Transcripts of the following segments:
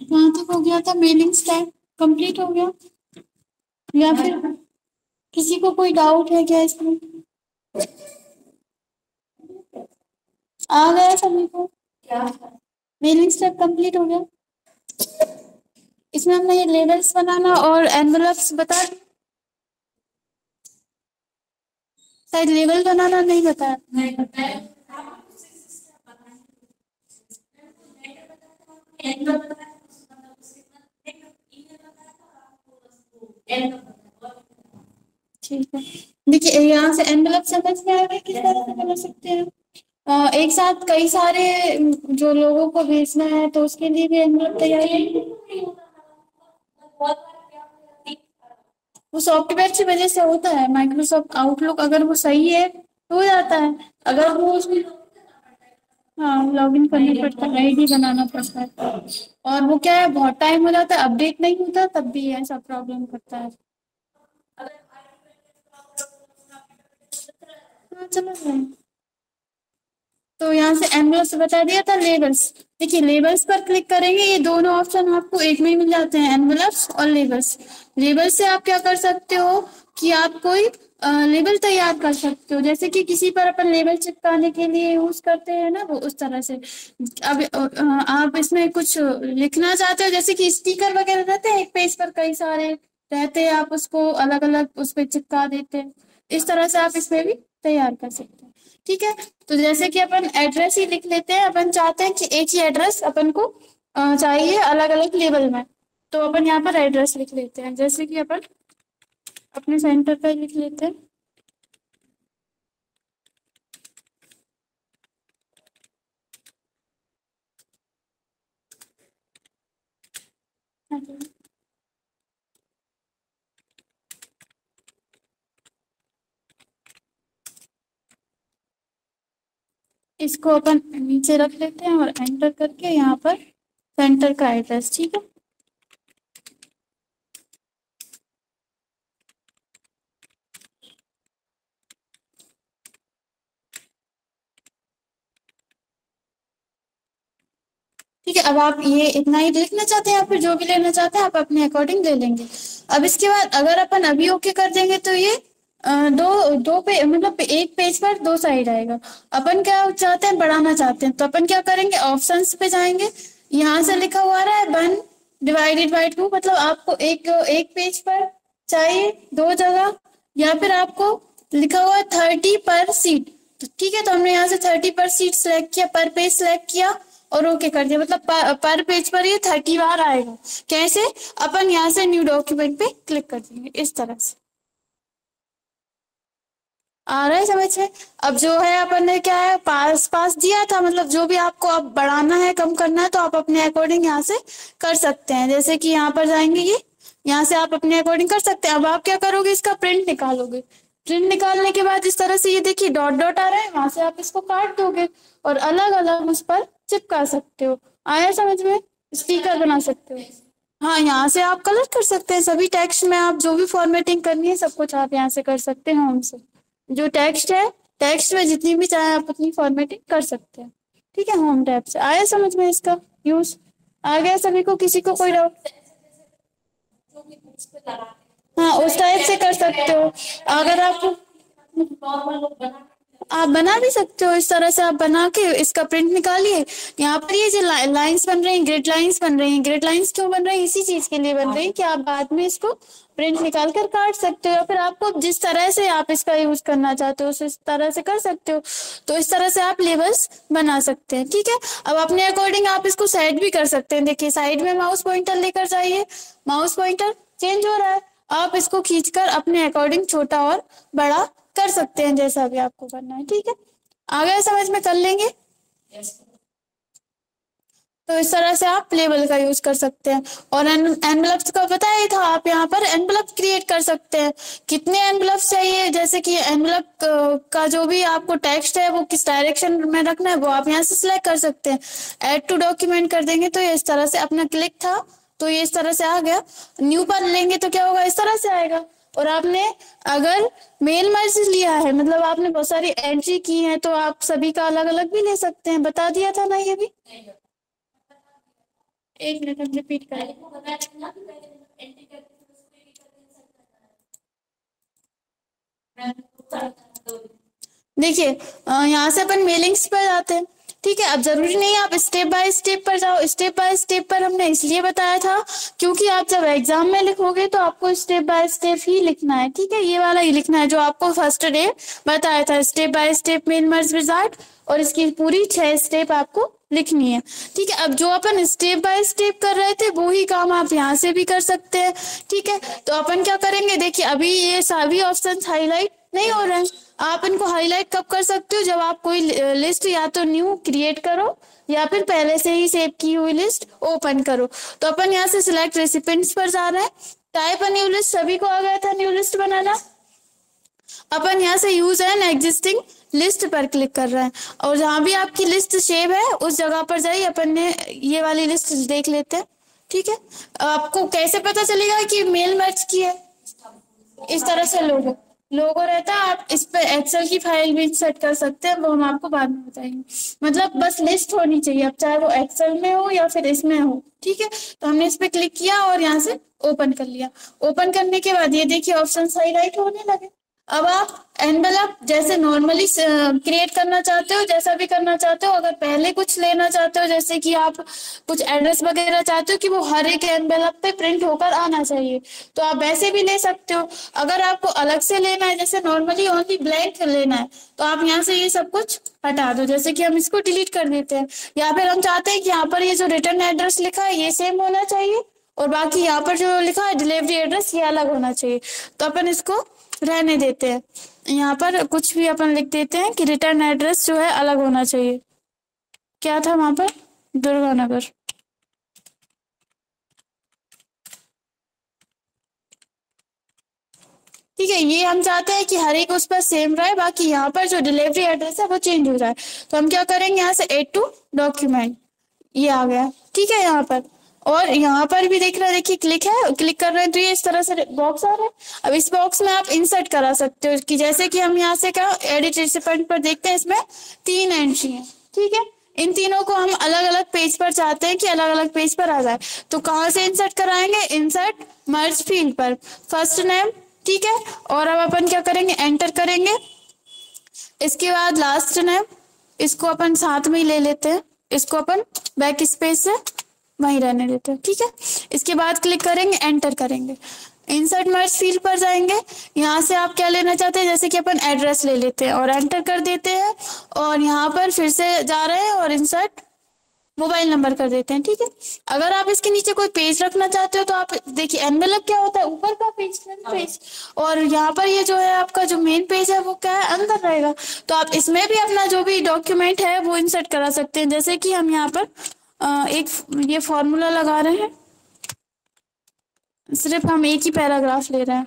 कहाँ तक हो गया था मेलिंग स्टैक कंप्लीट हो गया। या फिर किसी को कोई डाउट है क्या इसमें? आ गया सभी को। क्या मेलिंग स्टेप कंप्लीट हो गया। इसमें हमने ये लेबल्स बनाना और एनवलप्स बता शायद लेबल बनाना नहीं बताया। नहीं बताया ठीक है। देखिए, यहाँ से एनवलप समझ में आएगा किस तरह से बना सकते हैं। एक साथ कई सारे जो लोगों को भेजना है तो उसके लिए भी एनवलप तैयार है। वो सॉफ्टवेयर की वजह से होता है। माइक्रोसॉफ्ट आउटलुक अगर वो सही है तो हो जाता है। अगर वो उसमें हाँ लॉगिन करना पड़ता है आईडी बनाना पड़ता है। और वो क्या है बहुत टाइम हो जाता है अपडेट नहीं होता तब भी ऐसा प्रॉब्लम करता है। हाँ चलो तो यहाँ से एनवल्स बता दिया था लेबल्स देखिए लेबल्स पर क्लिक करेंगे ये दोनों ऑप्शन आपको एक में ही मिल जाते हैं एनवलप्स और लेबल्स लेबल्स से आप क्या कर सकते हो कि आप कोई लेबल तैयार कर सकते हो। जैसे कि किसी पर अपन लेबल चिपकाने के लिए यूज़ करते हैं ना, वो उस तरह से। अब आप इसमें कुछ लिखना चाहते हो, जैसे कि स्टिकर वगैरह रहते हैं, एक पेज पर कई सारे रहते हैं, आप उसको अलग अलग उस पर चिपका देते हैं। इस तरह से आप इसमें भी तैयार कर सकते हैं। ठीक है? तो जैसे कि अपन एड्रेस ही लिख लेते हैं, अपन चाहते हैं कि एक ही एड्रेस अपन को चाहिए अलग अलग लेवल में। तो अपन यहाँ पर एड्रेस लिख लेते हैं। जैसे कि अपन अपने सेंटर पर लिख लेते हैं। इसको अपन नीचे रख लेते हैं और एंटर करके यहाँ पर सेंटर का एड्रेस ठीक है? अब आप ये इतना ही लिखना चाहते हैं या फिर जो भी लेना चाहते हैं, आप अपने अकॉर्डिंग ले लेंगे। अब इसके बाद अगर अपन अभी ओके कर देंगे तो ये दो दो पे मतलब एक पेज पर दो साइड आएगा। अपन क्या चाहते हैं? बढ़ाना चाहते हैं। तो अपन क्या करेंगे? ऑप्शंस पे जाएँगे। यहाँ से लिखा हुआ रहा है वन डिवाइडेड बाई टू मतलब आपको एक एक पेज पर चाहिए दो जगह, या फिर आपको लिखा हुआ है थर्टी पर सीट ठीक है तो हमने यहाँ से थर्टी पर सीट सिलेक्ट किया पर पेज सिलेक्ट किया। और ओके कर दिया। मतलब पर, पेज पर ये थर्टी बार आएगा। कैसे? अपन यहाँ से न्यू डॉक्यूमेंट पे क्लिक कर देंगे इस तरह से। आ रहा है समझ में? अब जो है अपन ने क्या है पास पास दिया था। मतलब जो भी आपको अब बढ़ाना है कम करना है तो आप अपने अकॉर्डिंग यहाँ से कर सकते हैं। जैसे कि यहाँ पर जाएँगे ये यहाँ से आप अपने अकॉर्डिंग कर सकते हैं। अब आप क्या करोगे इसका प्रिंट निकालोगे। प्रिंट निकालने के बाद इस तरह से ये देखिए डॉट डॉट आ रहा है, वहाँ से आप इसको काट दोगे और अलग अलग उस पर चिपका सकते हो। आया समझ में? स्पीकर बना सकते हो। हाँ यहाँ से आप कलर कर सकते हैं। सभी टेक्स्ट में आप जो भी फॉर्मेटिंग करनी है, सब कुछ आप यहाँ से कर सकते हैं हमसे जो टेक्स्ट है टेक्स्ट में जितनी भी चाहे आप उतनी फॉर्मेटिंग कर सकते हैं। ठीक है होम टैब से। आया समझ में इसका? यूज़ आ गया सभी को? किसी को कोई डाउट हाँ उस टाइप से कर सकते हो। अगर आप आप बना भी सकते हो, इस तरह से आप बना के इसका प्रिंट निकालिए। यहाँ पर ये जो लाइंस बन रही हैं ग्रिड लाइंस बन रही हैं ग्रिड लाइंस क्यों बन रही हैं? इसी चीज़ के लिए बन रही है कि आप बाद में इसको प्रिंट निकाल कर काट सकते हो। या फिर आपको जिस तरह से आप इसका यूज़ करना चाहते हो, उस तरह से कर सकते हो। तो इस तरह से आप लेबल्स बना सकते हैं, ठीक है? अब अपने अकॉर्डिंग आप इसको साइड भी कर सकते हैं। देखिए साइड में माउस पॉइंटर लेकर जाइए। माउस पॉइंटर चेंज हो रहा है। आप इसको खींचकर अपने अकॉर्डिंग छोटा और बड़ा कर सकते हैं जैसा भी आपको करना है ठीक है? आ गया समझ में कर लेंगे? तो इस तरह से आप लेबल का यूज़ कर सकते हैं। और एनवलप्स का बताया ही था आप यहाँ पर एनवलप क्रिएट कर सकते हैं। कितने एनवलप चाहिए? जैसे कि एनवलप का जो भी आपको टेक्स्ट है वो किस डायरेक्शन में रखना है वो आप यहाँ से सिलेक्ट कर सकते हैं। एड टू डॉक्यूमेंट कर देंगे तो ये इस तरह से अपना क्लिक था। तो ये इस तरह से आ गया। न्यू पर लेंगे तो क्या होगा? इस तरह से आएगा। और आपने अगर मेल मैसेज लिया है मतलब आपने बहुत सारी एंट्री की है तो आप सभी का अलग अलग भी ले सकते हैं। बता दिया था ना ये भी? एक मिनट, हम रिपीट करें। देखिए यहाँ से अपन मेलिंग्स पर जाते हैं। ठीक है, अब ज़रूरी नहीं आप स्टेप बाय स्टेप पर जाओ। स्टेप बाय स्टेप पर हमने इसलिए बताया था, क्योंकि आप जब एग्ज़ाम में लिखोगे तो आपको स्टेप बाय स्टेप ही लिखना है। ठीक है, ये वाला ही लिखना है जो आपको फ़र्स्ट डे बताया था। Step by step mail merge result और इसकी पूरी छह स्टेप आपको लिखनी है। ठीक है, अब जो अपन स्टेप बाय स्टेप कर रहे थे, वो ही काम आप यहाँ से भी कर सकते हैं। ठीक है तो अपन क्या करेंगे? देखिए, अभी ये सभी ऑप्शन हाईलाइट नहीं हो रहे हैं आप इनको हाईलाइट कब कर सकते हो? जब आप कोई लिस्ट या तो न्यू क्रिएट करो, या फिर पहले से ही सेव की हुई लिस्ट ओपन करो। तो अपन यहाँ से सिलेक्ट रेसिपेंट्स पर जा रहे हैं। टाइप अ न्यू लिस्ट सभी को आ गया था न्यू लिस्ट बनाना। अपन यहाँ से यूज़ एन एग्जिस्टिंग लिस्ट पर क्लिक कर रहे हैं। और जहाँ भी आपकी लिस्ट सेव है, उस जगह पर जाइए, अपन ने ये वाली लिस्ट देख लेते हैं। ठीक है? आपको कैसे पता चलेगा कि मेल मैच की है? इस तरह से लोगो लोगो रहता है, आप इस पर एक्सेल की फ़ाइल भी सेट कर सकते हैं, वो हम आपको बाद में बताएँगे। मतलब बस लिस्ट होनी चाहिए, अब चाहे वो एक्सेल में हो या फिर इसमें हो, ठीक है? तो हमने इस पर क्लिक किया और यहाँ से ओपन कर लिया। ओपन करने के बाद ये देखिए ऑप्शन हाईलाइट होने लगे। अब आप एनवेलप जैसे नॉर्मली क्रिएट करना चाहते हो, जैसा भी करना चाहते हो, अगर पहले कुछ लेना चाहते हो, जैसे कि आप कुछ एड्रेस वगैरह चाहते हो कि वो हर एक एनवेलप पे प्रिंट होकर आना चाहिए तो आप वैसे भी ले सकते हो। अगर आपको अलग से लेना है, जैसे नॉर्मली ओनली ब्लैंक लेना है तो आप यहाँ से ये सब कुछ हटा दो, जैसे कि हम इसको डिलीट कर देते हैं। या फिर हम चाहते हैं कि यहाँ पर ये जो रिटर्न एड्रेस लिखा है, ये सेम होना चाहिए, और बाकी यहाँ पर जो लिखा है डिलीवरी एड्रेस ये अलग होना चाहिए। तो अपन इसको रहने देते हैं। यहाँ पर कुछ भी अपन लिख देते हैं कि रिटर्न एड्रेस जो है अलग होना चाहिए। क्या था वहाँ पर? दुर्गा नगर। ठीक है, ये हम चाहते हैं कि हर एक उस पर सेम रहे, बाकी यहाँ पर जो डिलीवरी एड्रेस है वो चेंज हो जाए। तो हम क्या करेंगे? यहाँ से एड टू डॉक्यूमेंट ये आ गया। ठीक है, यहाँ पर। और यहाँ पर भी देख रहे हैं, देखिए क्लिक है क्लिक कर रहे हैं तो ये इस तरह से बॉक्स आ रहा है। अब इस बॉक्स में आप इंसर्ट करा सकते हो कि जैसे कि हम यहाँ से क्या एडिट रिसिपेंट पर देखते हैं, इसमें तीन एंट्री है, ठीक है? इन तीनों को हम अलग अलग पेज पर चाहते हैं कि अलग अलग पेज पर आ जाए। तो कहाँ से इंसर्ट कराएँगे? इंसर्ट मर्ज फ़ील्ड पर। फ़र्स्ट नेम ठीक है? और अब अपन क्या करेंगे? एंटर करेंगे। इसके बाद लास्ट नेम इसको अपन साथ में ही ले लेते हैं। इसको अपन बैक स्पेस से वहीं रहने देते हैं। ठीक है? इसके बाद क्लिक करेंगे एंटर करेंगे। इंसर्ट मर्ज फ़ील्ड पर जाएँगे। यहाँ से आप क्या लेना चाहते हैं? जैसे कि अपन एड्रेस ले लेते हैं और एंटर कर देते हैं। और यहाँ पर फिर से जा रहे हैं और इंसर्ट मोबाइल नंबर कर देते हैं। ठीक है? अगर आप इसके नीचे कोई पेज रखना चाहते हो तो आप देखिए एनवेलप क्या होता है? ऊपर का पेज पेज और यहाँ पर ये जो है आपका जो मेन पेज है, वो क्या है? अंदर रहेगा। तो आप इसमें भी अपना जो भी डॉक्यूमेंट है, वो इंसर्ट करा सकते हैं। जैसे कि हम यहाँ पर एक ये फॉर्मूला लगा रहे हैं। सिर्फ़ हम एक ही पैराग्राफ ले रहे हैं।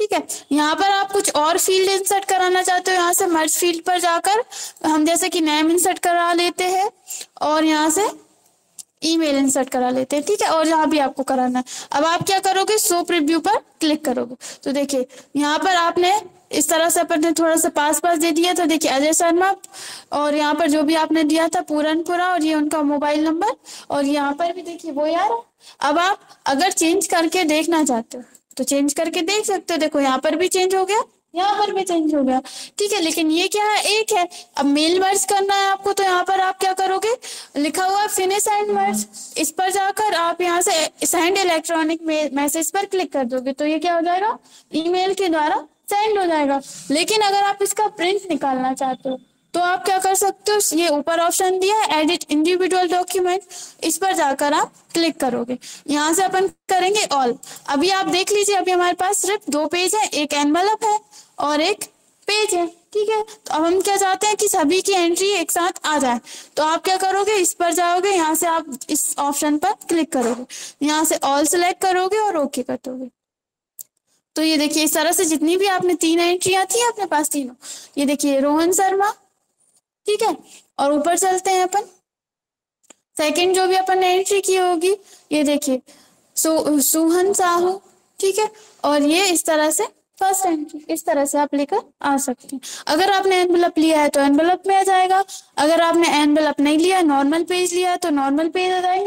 ठीक है? यहाँ पर आप कुछ और फ़ील्ड इंसर्ट कराना चाहते हो, यहाँ से मर्ज फ़ील्ड पर जाकर हम जैसे कि नेम इंसर्ट करा लेते हैं और यहाँ से ईमेल इंसर्ट करा लेते हैं। ठीक है? और यहाँ भी आपको कराना है। अब आप क्या करोगे? सो प्रिव्यू पर क्लिक करोगे। तो देखिए, यहाँ पर आपने इस तरह से अपन ने थोड़ा सा पास पास दे दिया तो देखिए, अजय शर्मा, और यहाँ पर जो भी आपने दिया था, पूरनपुरा, और ये उनका मोबाइल नंबर, और यहाँ पर भी देखिए, वो यार, अब आप अगर चेंज करके देखना चाहते हो तो चेंज करके देख सकते हो। देखो, यहाँ पर भी चेंज हो गया, यहाँ पर भी चेंज हो गया, ठीक है? लेकिन ये क्या है? एक है, अब मेल मर्ज करना है आपको तो यहाँ पर आप क्या करोगे? लिखा हुआ फिनिश एंड मर्ज इस पर जाकर आप यहाँ से सेंड इलेक्ट्रॉनिक मैसेज पर क्लिक कर दोगे तो ये क्या हो जाएगा? ईमेल के द्वारा सेंड हो जाएगा। लेकिन अगर आप इसका प्रिंट निकालना चाहते हो तो आप क्या कर सकते हो? ये ऊपर ऑप्शन दिया है एडिट इंडिविजुअल डॉक्यूमेंट इस पर जाकर आप क्लिक करोगे। यहाँ से अपन करेंगे ऑल अभी आप देख लीजिए, अभी हमारे पास सिर्फ़ दो पेज है। एक एनवलप है और एक पेज है, ठीक है? तो अब हम क्या चाहते हैं कि सभी की एंट्री एक साथ आ जाए। तो आप क्या करोगे? इस पर जाओगे, यहाँ से आप इस ऑप्शन पर क्लिक करोगे। यहाँ से ऑल सेलेक्ट करोगे और ओके कर दोगे। तो ये देखिए इस तरह से जितनी भी आपने तीन एंट्रियाँ थी अपने पास तीनों। ये देखिए रोहन शर्मा ठीक है? और ऊपर चलते हैं अपन। सेकंड जो भी अपन ने एंट्री की होगी ये देखिए सु, सुहन साहू ठीक है? और ये इस तरह से फ़र्स्ट एंट्री इस तरह से आप लेकर आ सकते हैं। अगर आपने एनवेलप लिया है तो एनवेलप में आ जाएगा। अगर आपने एनवेलप नहीं लिया नॉर्मल पेज लिया तो नॉर्मल पेज आ जाएँगे।